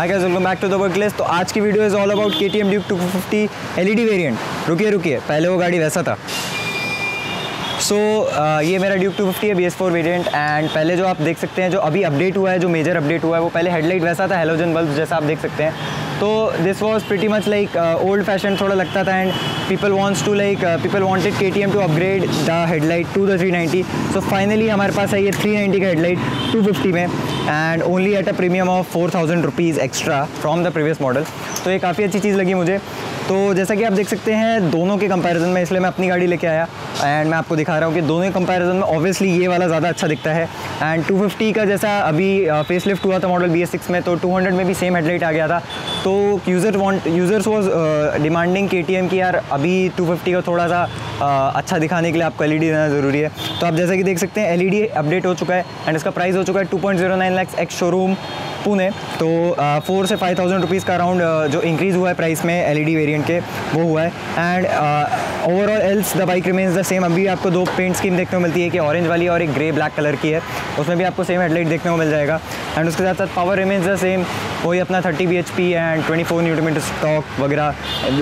Hi guys welcome back to the work तो आज की video is all about K T M Duke two fifty L E D variant रुकिए रुकिए। पहले वो गाड़ी वैसा था। सो so, uh, ये मेरा ड्यूक 250 है B S four variant and पहले जो आप देख सकते हैं जो अभी अपडेट हुआ है जो मेजर अपडेट हुआ है वो पहले हेडलाइट वैसा था हेलोजन बल्ब जैसा आप देख सकते हैं। तो this was pretty much like old fashion थोड़ा लगता था and people wants to like people wanted K T M to upgrade the headlight to the three ninety so finally हमारे पास आई है थ्री नाइन्टी का हेडलाइट टू फिफ्टी में and only at a premium of four thousand rupees extra from the previous model तो ये काफ़ी अच्छी चीज़ लगी मुझे। तो जैसा कि आप देख सकते हैं, दोनों के कंपैरिजन में इसलिए मैं अपनी गाड़ी लेके आया एंड मैं आपको दिखा रहा हूँ कि दोनों के कंपैरिजन में ऑब्वियसली ये वाला ज़्यादा अच्छा दिखता है एंड 250 का जैसा अभी फेस लिफ्ट हुआ था मॉडल बी में तो 200 में भी सेम हेडलाइट आ गया था। तो user want users was demanding K T M की यार अभी 250 का थोड़ा सा uh, अच्छा दिखाने के लिए आपको एल ई डी देना ज़रूरी है। तो आप जैसे कि देख सकते हैं एल ई डी अपडेट हो चुका है एंड इसका प्राइस हो चुका है two point zero nine lakhs ex showroom Pune तो फोर से फाइव थाउज़ेंड रुपीज़ का अराउंड जो इंक्रीज़ हुआ है प्राइस में एलईडी वेरिएंट के, वो हुआ है। And overall else the bike remains the same अभी आपको दो पेंट स्कीम देखने को मिलती है कि ऑरेंज वाली और एक ग्रे ब्लैक कलर की है। उसमें भी आपको सेम हेडलाइट देखने को मिल जाएगा। एंड उसके साथ साथ पावर रिमेन्स द सेम वही अपना thirty B H P and twenty four newton metre stock वगैरह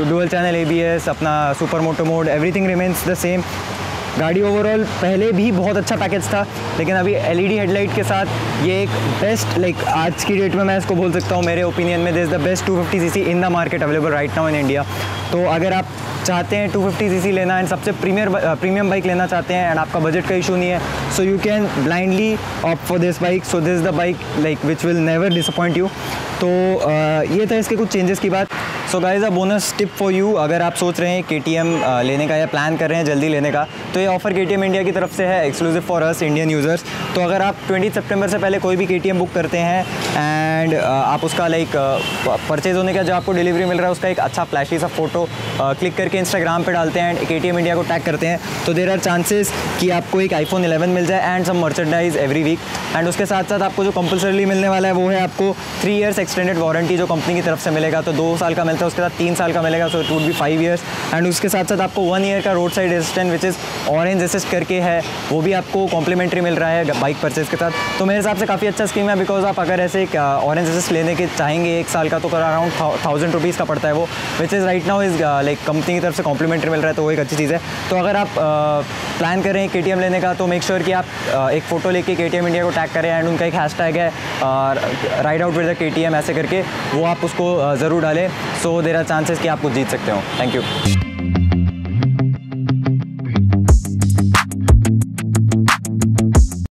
dual channel A B S अपना super moto mode everything remains the same गाड़ी ओवरऑल पहले भी बहुत अच्छा पैकेज था लेकिन अभी एलईडी हेडलाइट के साथ ये एक बेस्ट लाइक आज की डेट में मैं इसको बोल सकता हूँ मेरे ओपिनियन में this the best 250 CC in the market available right now in India तो अगर आप चाहते हैं 250 सीसी लेना एंड सबसे प्रीमियर प्रीमियम बाइक लेना चाहते हैं एंड आपका बजट का इशू नहीं है so you can blindly opt for this bike so this the bike like which will never disappoint you तो uh, ये था इसके कुछ चेंजेस की बात। So guys a bonus tip for you अगर आप सोच रहे हैं के लेने का या प्लान कर रहे हैं जल्दी लेने का तो ये ऑफ़र के इंडिया की तरफ़ से है exclusive for us Indian users तो अगर आप ट्वेंटी सितंबर से पहले कोई भी के बुक करते हैं एंड आप उसका लाइक परचेज़ होने का जो आपको डिलीवरी मिल रहा है, उसका एक अच्छा फ्लैशी सा फ़ोटो क्लिक करके इंस्टाग्राम पर डालते हैं एंड के इंडिया को टैग करते हैं तो देर आर चांसेस कि आपको एक आईफोन 11 मिल जाए and some merchandise every week and उसके साथ साथ आपको जो कंपलसरी मिलने वाला है, वो है आपको थ्री ईयर्स एक्सटेंडेड वारंटी जो कंपनी की तरफ़ से मिलेगा तो दो साल का मिलता है, उसके साथ तीन साल का मिलेगा so it would be five years and उसके साथ साथ आपको वन ईयर का roadside assistant which is orange assist करके है, वो भी आपको कॉम्प्लीमेंट्री मिल रहा है बाइक परचेज के साथ. तो मेरे हिसाब से काफ़ी अच्छा स्कीम है बिकॉज़ आप अगर ऐसे ऑरेंज असिस्ट लेने के चाहेंगे एक साल का तो अराउंड थाउज़ेंड रुपीज़ का पड़ता है वो which is right now is like company की तरफ़ से कॉम्प्लीमेंट्री मिल रहा है तो वो एक अच्छी चीज़ है. तो अगर आप प्लान कर रहे हैं के टी एम लेने का तो मेक श्योर sure कि आप एक फ़ोटो लेके के टी एम इंडिया को टैग करें एंड उनका एक हैश टैग है ride out with the K ऐसे करके, वो आप उसको ज़रूर डालें सो देर आर चांसेस कि आप कुछ जीत सकते हो। Thank you